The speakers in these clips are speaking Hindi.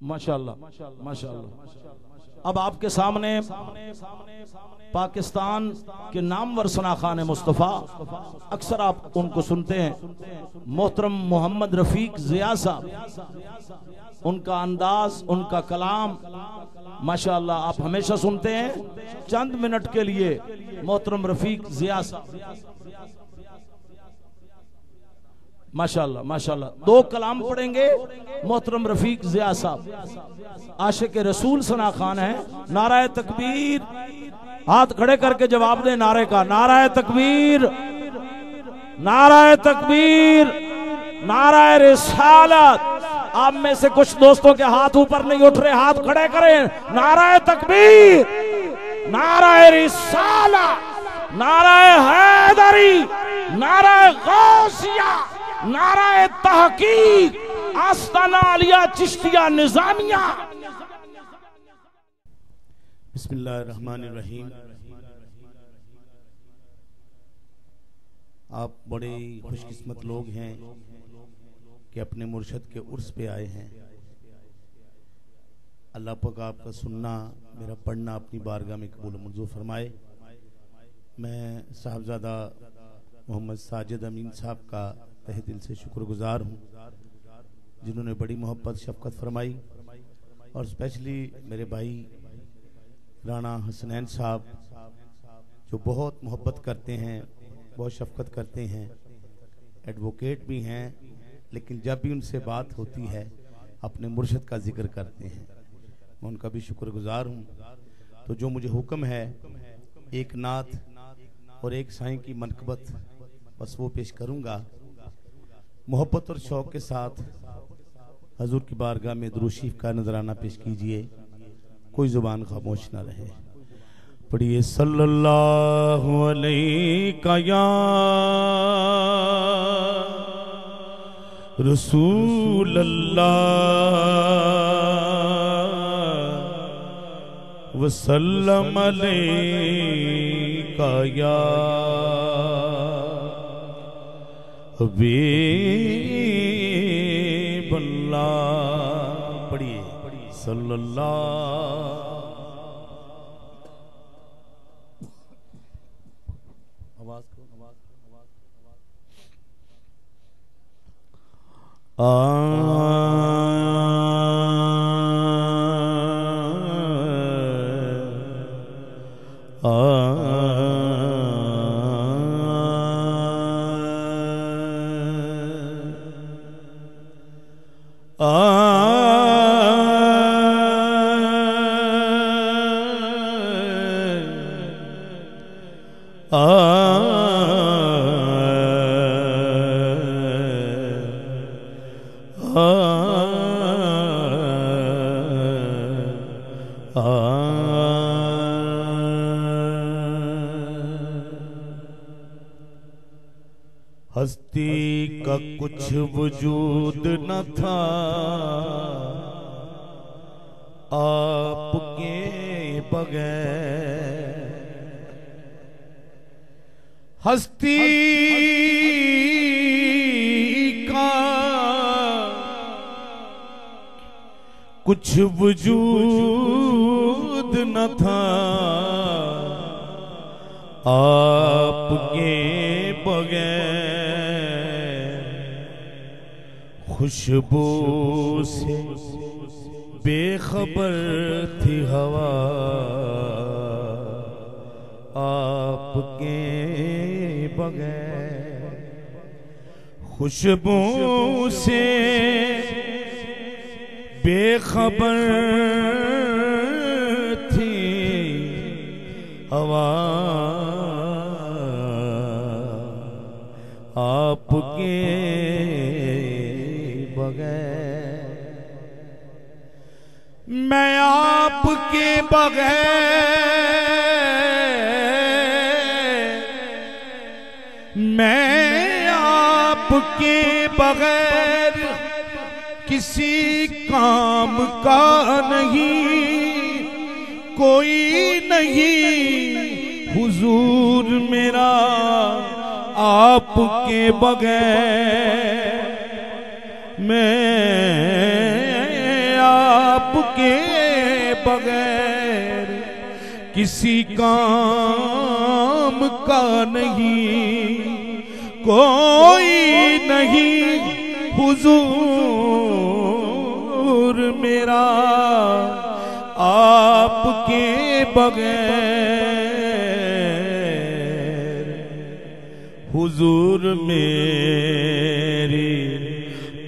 माशाल्लाह माशाल्लाह। अब आपके सामने पाकिस्तान के नामवर सना खान मुस्तफ़ा, अक्सर आप उनको सुनते हैं। मोहतरम मोहम्मद रफीक जिया साहब, उनका अंदाज, उनका कलाम, माशाल्लाह, आप हमेशा सुनते हैं। चंद मिनट के लिए मोहतरम रफीक जिया साहब। माशाल्लाह माशाल्लाह। दो कलाम पढ़ेंगे, मोहतरम रफीक जिया साहब। आशिक रसूल सना खान है नाराय तकबीर। हाथ खड़े करके जवाब दे नारे का। नाराय तकबीर नाराय तकबीर नाराय रिसालत। आप में से कुछ दोस्तों के हाथ ऊपर नहीं उठ रहे, हाथ खड़े करें। नाराय तकबीर नाराय रिसाला नाराय हैदरी नाराय गौसिया। नाराय तहकीक आस्ताना आलिया चिश्तिया निजामिया। बिस्मिल्लाहिर्रहमानिर्रहीम। आप बड़े खुशकिस्मत लोग हैं कि अपने मुर्शद के उर्स पे आए हैं। अल्लाह पाक आपका सुनना, मेरा पढ़ना अपनी बारगाह में कबूल मंजूर फरमाए। मैं साहबजादा मोहम्मद साजिद अमीन साहब का तहे दिल से शुक्रगुजार हूँ, जिन्होंने बड़ी मोहब्बत, शफकत फरमाई और स्पेशली मेरे भाई राणा हसनैन साहब, जो बहुत मोहब्बत करते हैं, बहुत शफकत करते हैं एडवोकेट भी हैं, लेकिन जब भी उनसे बात होती है, अपने मुर्शद का ज़िक्र करते हैं। मैं उनका भी शुक्रगुजार हूँ। तो जो मुझे हुक्म है, एक नाथ और एक साईं की मनकबत, बस वो पेश करूँगा। मोहब्बत और शौक के साथ हजूर की बारगाह में दरूशीफ का नजराना पेश कीजिए। कोई ज़ुबान खामोश ना रहे। पढ़िए, सल्लल्लाहु अलैहि रसूल अल्लाह वसल्लम अलैका या हबीब अल्लाह पढ़िए। सल्लल्लाहु आवाज़ को आवाज़ आ हस्ती का कुछ वजूद न था। आपके बगैर हस्ती का कुछ वजूद न था। आपके बगैर खुशबू से बेखबर थी हवा। आपके बगैर खुशबू से बेखबर थी हवा आपके बगैर। मैं आपके बगैर मैं आपके बगैर किसी काम का नहीं, कोई नहीं। हुजूर मेरा आपके बगैर। मैं आपके बगैर किसी काम का नहीं। कोई नहीं हुजूर मेरा आपके बगैर। हुजूर मेरी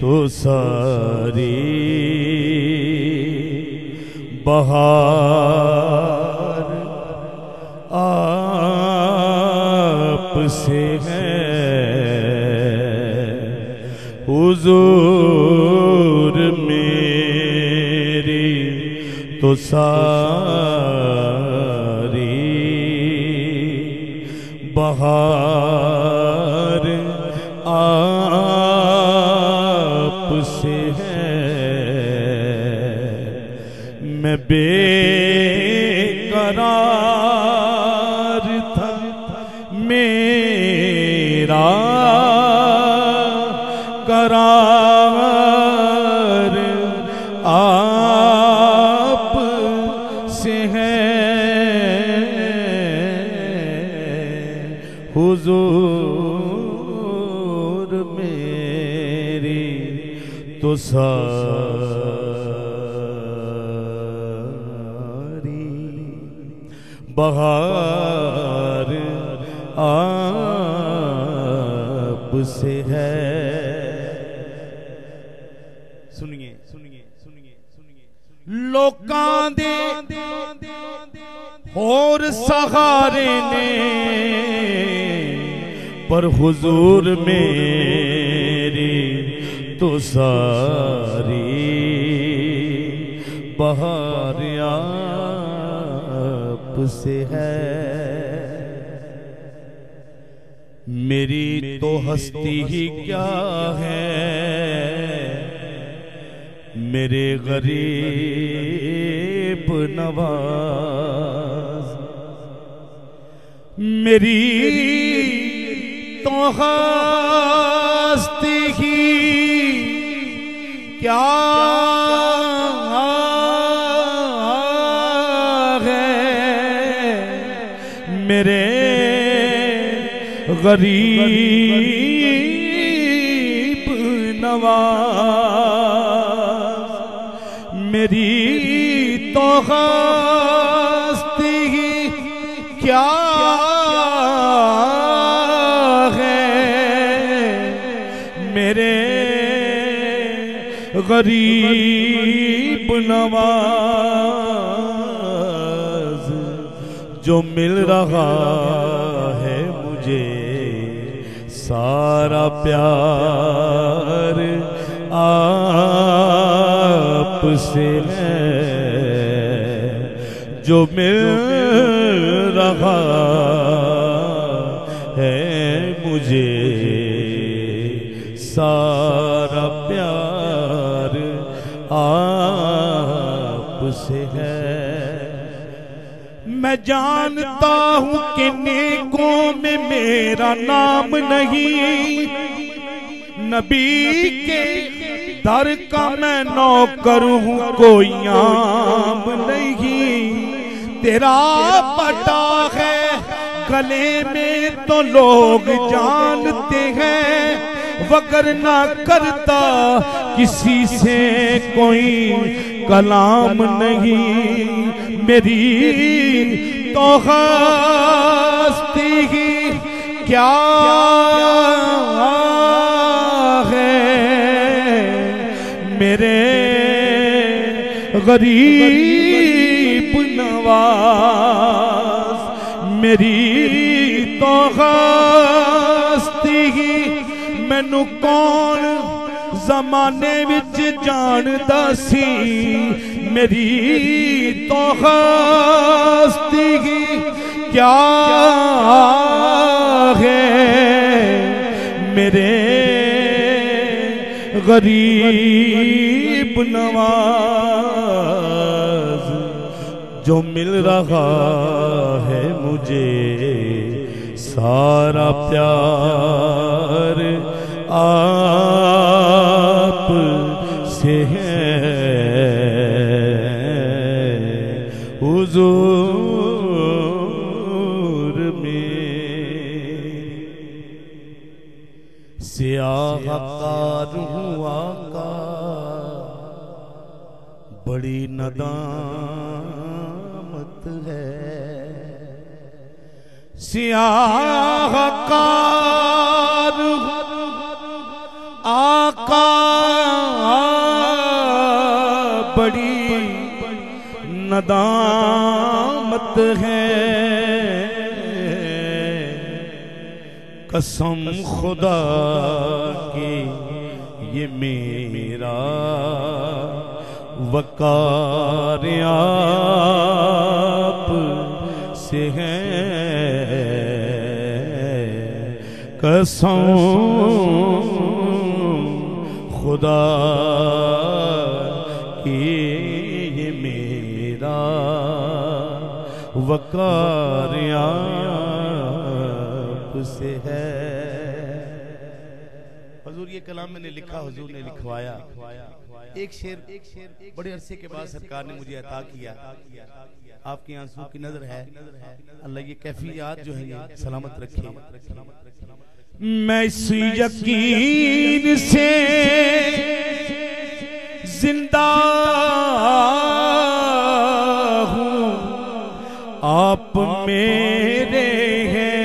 तो सारी बहार आप से हुजूर मेरी तो सारी बहार आप से है। मैं बेकरार सारी बहार आप से है। सुनिए सुनिए सुनिए सुनिए लोकां दे और सहारे ने, पर हुजूर मेरी तो सारी बहार आप से है। मेरी तो हस्ती ही क्या है? मेरे गरीब नवाज़। मेरी तो हस्ती क्या है। मेरे गरीब नवाज़ मेरी तो गरीब नवाज़ जो मिल रहा है मुझे सारा प्यार आप से है। जो मिल रहा है मुझे आप से है। मैं जानता हूँ कि नेकों में मेरा नाम नहीं। नबी के दर का मैं नौकर हूँ, कोई आम नहीं। तेरा पटा है, गले में तो लोग जानते हैं। वगर ना करता, किसी से कोई कलाम नहीं। मेरी तो हस्ती ही क्या है? मेरे गरीब नवाज़, मेरी तो हस्ती ही मैनू कौन ਜ਼ਮਾਨੇ ਵਿੱਚ ਜਾਣਦਾ ਸੀ ਮੇਰੀ तो हस्ती ही क्या है मेरे गरीब नवाज जो मिल रहा है मुझे सारा प्यार आप से है। में सियाहकार का बड़ी नदामत है। सियाहकार नदामत है। कसम खुदा की ये मेरा वकार आप से है। कसम खुदा वकार से है। हजूर ये कलाम मैंने लिखा हजूर ने लिखवाया। एक शेर एक शेर बड़े अरसे के बाद सरकार ने मुझे अता किया। आपके आँसू की नज़र है। अल्लाह ये कैफियात जो है ये सलामत रखे। मैं इस यकीन से ज़िंदा आप मेरे हैं।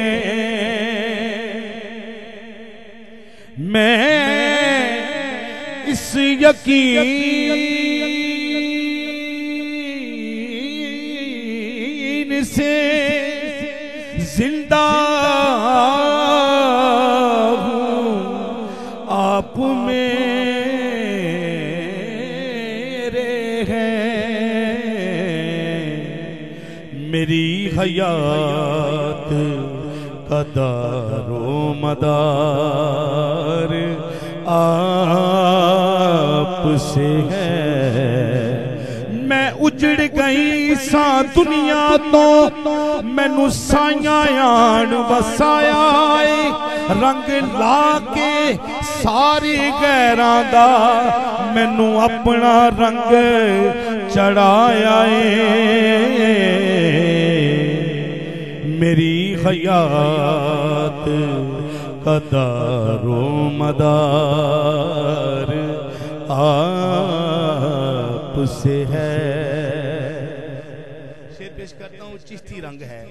मैं इस यकीन से हयात कदारो मदार आप से है। मैं उजड़ गई सा दुनिया तो मैनु साइया आन वसाया रंग ला के सारे गैर दा मैनू अपना रंग चढ़ाया मेरी हयात कदारो मदार आप से है। शेर पेश करता हूँ, चिश्ती रंग है।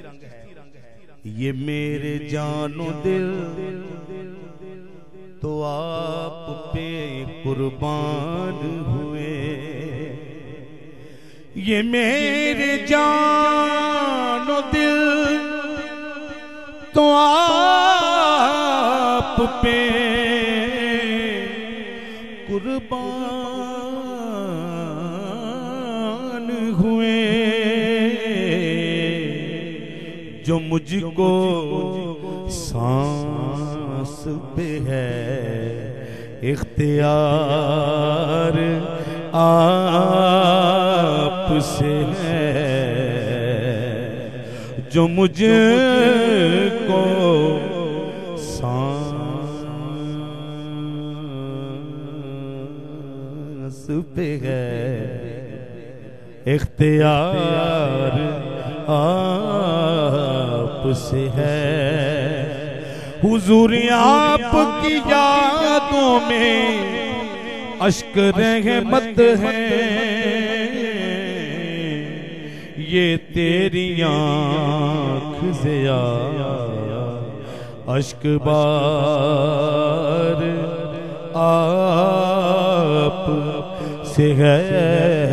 ये मेरे जानो दिल तो आप पे कुर्बान हुए। ये मेरे जानो तो आप पे कुर्बान हुए जो मुझको सांस पे है। इख्तियार आप से है। जो मुझे को सांस पे है। इख्तियार आप से है। हुजूर आपकी यादों में अश्क रहमत है। ये तेरी आँख से आया अश्क बार आप से है।